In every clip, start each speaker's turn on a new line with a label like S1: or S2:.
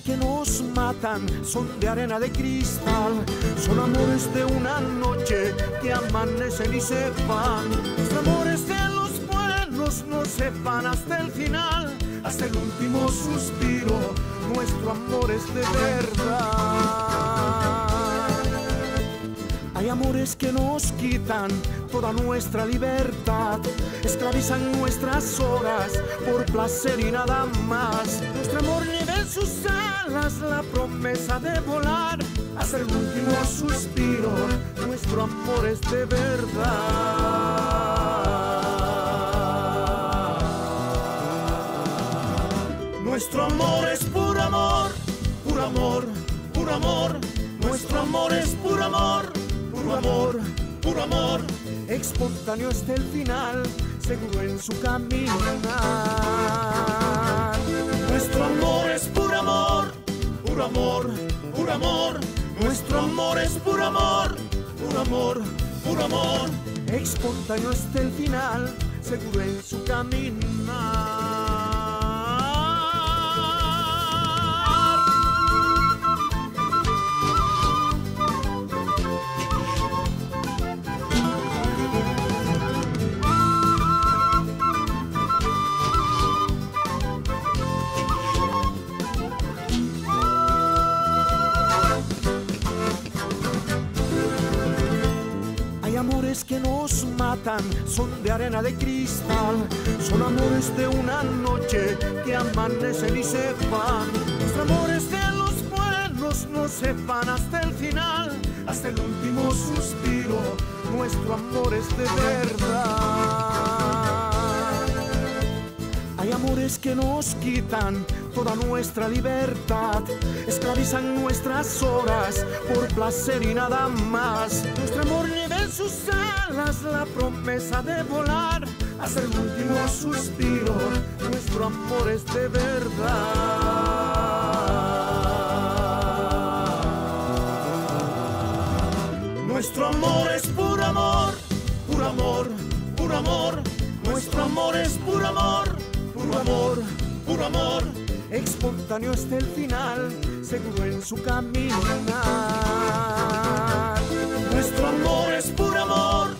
S1: que nos matan, son de arena de cristal, son amores de una noche que amanecen y se van. Los amores de los buenos no se van hasta el final, hasta el último suspiro, nuestro amor es de verdad. Hay amores que nos quitan toda nuestra libertad, esclavizan nuestras horas por placer y nada más. Nuestro amor sus alas la promesa de volar hasta el último suspiro. Nuestro amor es de verdad. Nuestro amor es puro amor, puro amor, puro amor. Nuestro amor es puro amor, puro amor, puro amor. Espontáneo hasta el final, seguro en su caminar. Nuestro amor, puro amor, puro amor. Nuestro amor es puro amor, puro amor, puro amor. Espontáneo hasta el final, seguro en su caminar. Amores que nos matan, son de arena de cristal, son amores de una noche que amanecen y se van. Los amores de los buenos no se van hasta el final, hasta el último suspiro. Nuestro amor es de verdad. Hay amores que nos quitan toda nuestra libertad, esclavizan nuestras horas por placer y nada más. Nuestro amor lleva en sus alas la promesa de volar hasta el último suspiro. Nuestro amor es de verdad. Nuestro amor es puro amor, puro amor, puro amor. Nuestro amor es puro amor, puro amor, puro amor. Espontáneo hasta el final, seguro en su caminar. Nuestro amor es puro amor,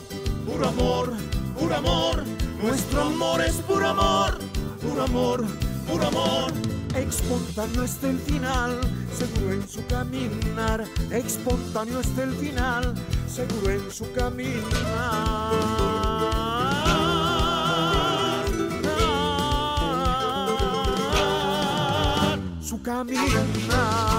S1: puro amor, puro amor. Nuestro amor es puro amor, puro amor, puro amor. Espontáneo hasta el final, seguro en su caminar. Espontáneo hasta el final, seguro en su caminar. Su caminar.